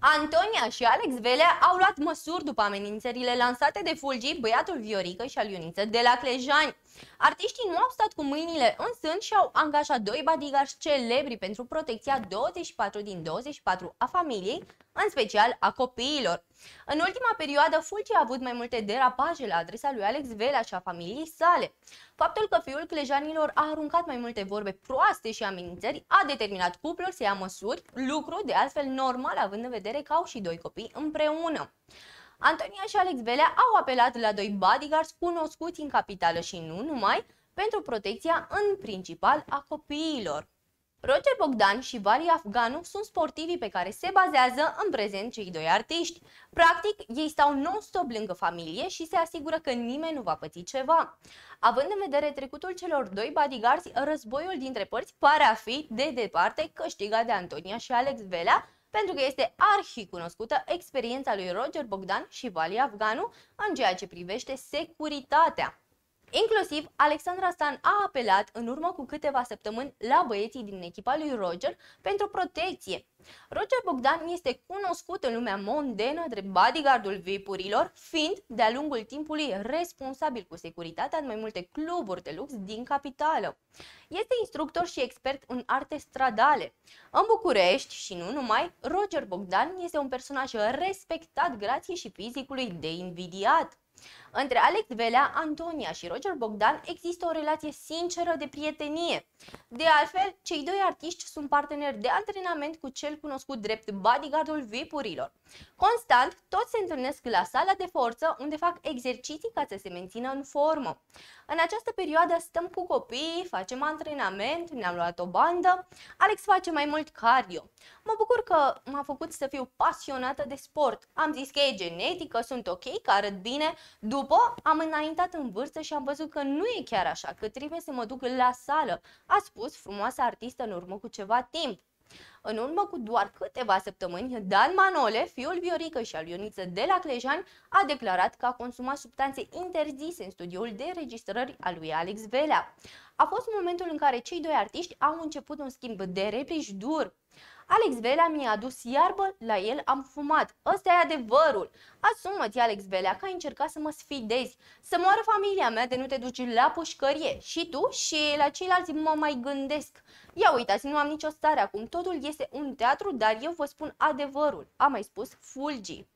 Antonia și Alex Velea au luat măsuri după amenințările lansate de Fulgi, băiatul Viorică și al Ioniță de la Clejani. Artiștii nu au stat cu mâinile în sân și au angajat doi bodyguards celebri pentru protecția 24 din 24 a familiei, în special a copiilor. În ultima perioadă, Fulci a avut mai multe derapaje la adresa lui Alex Velea și a familiei sale. Faptul că fiul clejanilor a aruncat mai multe vorbe proaste și amenințări a determinat cuplul să ia măsuri, lucru de altfel normal având în vedere că au și doi copii împreună. Antonia și Alex Velea au apelat la doi bodyguards cunoscuți în capitală și nu numai, pentru protecția în principal a copiilor. Roger Bogdan și Vali Afganu sunt sportivii pe care se bazează în prezent cei doi artiști. Practic, ei stau non-stop lângă familie și se asigură că nimeni nu va păți ceva. Având în vedere trecutul celor doi bodyguards, războiul dintre părți pare a fi, de departe, câștigat de Antonia și Alex Velea, pentru că este arhi cunoscută experiența lui Roger Bogdan și Vali Afganu în ceea ce privește securitatea. Inclusiv, Alexandra Stan a apelat în urmă cu câteva săptămâni la băieții din echipa lui Roger pentru protecție. Roger Bogdan este cunoscut în lumea mondenă drept bodyguardul vipurilor, fiind de-a lungul timpului responsabil cu securitatea în mai multe cluburi de lux din capitală. Este instructor și expert în arte stradale. În București și nu numai, Roger Bogdan este un personaj respectat grație și fizicului de invidiat. Între Alex Velea, Antonia și Roger Bogdan există o relație sinceră de prietenie. De altfel, cei doi artiști sunt parteneri de antrenament cu cel cunoscut drept bodyguardul vipurilor. Constant, toți se întâlnesc la sala de forță unde fac exerciții ca să se mențină în formă. În această perioadă stăm cu copiii, facem antrenament, ne-am luat o bandă, Alex face mai mult cardio. Mă bucur că m-a făcut să fiu pasionată de sport. Am zis că e genetică, sunt ok, că arăt bine, după, am înaintat în vârstă și am văzut că nu e chiar așa, că trebuie să mă duc la sală, a spus frumoasa artistă în urmă cu ceva timp. În urmă cu doar câteva săptămâni, Dan Manole, fiul Viorică și al Ioniță de la Clejan, a declarat că a consumat substanțe interzise în studioul de registrări al lui Alex Velea. A fost momentul în care cei doi artiști au început un schimb de replici dur. Alex Velea mi-a adus iarbă, la el am fumat. Ăsta e adevărul. Asumă-ți, Alex Velea, că ai încercat să mă sfidezi, să moară familia mea de nu te duci la pușcărie. Și tu și la ceilalți mă mai gândesc. Ia uitați, nu am nicio stare acum, totul este un teatru, dar eu vă spun adevărul, a mai spus Fulgi.